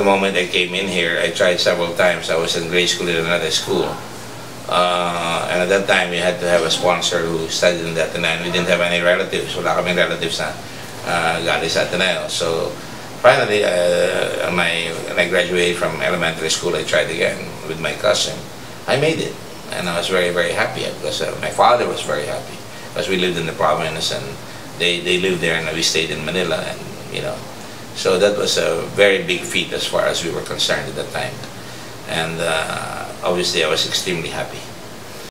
the moment I came in here, I tried several times. I was in grade school in another school. Uh, and at that time, we had to have a sponsor who studied in the Ateneo. We didn't have any relatives. Wala kaming relatives na uh, galing sa Ateneo. So, finally, uh, my, when I graduated from elementary school, I tried again with my cousin. I made it. And I was very, very happy because uh, my father was very happy. Because we lived in the province and they, they lived there and we stayed in Manila and, you know. So that was a very big feat as far as we were concerned at that time. And uh, obviously I was extremely happy.